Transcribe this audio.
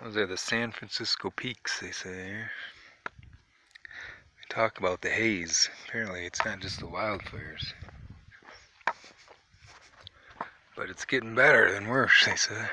Those are the San Francisco peaks, they say. They talk about the haze. Apparently, it's not just the wildfires. But it's getting better than worse, they say.